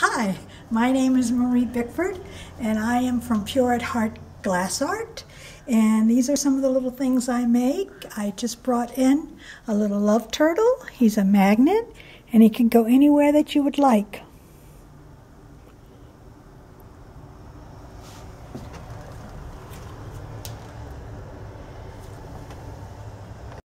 Hi, my name is Marie Bickford, and I am from Pure at Heart Glass Art. And these are some of the little things I make. I just brought in a little love turtle. He's a magnet, and he can go anywhere that you would like.